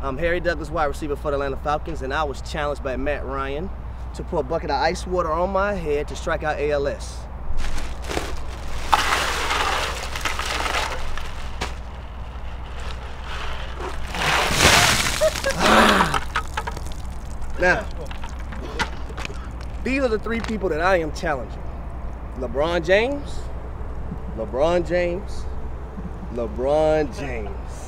I'm Harry Douglas, wide receiver for the Atlanta Falcons, and I was challenged by Matt Ryan to pour a bucket of ice water on my head to strike out ALS. Ah. now, these are the three people that I am challenging. LeBron James, LeBron James, LeBron James.